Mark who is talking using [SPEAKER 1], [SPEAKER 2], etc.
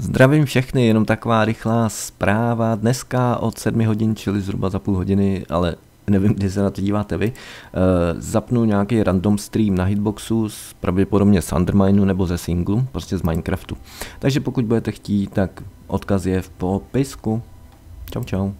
[SPEAKER 1] Zdravím všechny, jenom taková rychlá zpráva. Dneska od 7 hodin, čili zhruba za půl hodiny, ale nevím, kdy se na to díváte vy, eh, zapnu nějaký random stream na Hitboxu, z, pravděpodobně z Undermineu nebo ze singlu, prostě z Minecraftu. Takže pokud budete chtít, tak odkaz je v popisku. Čau čau.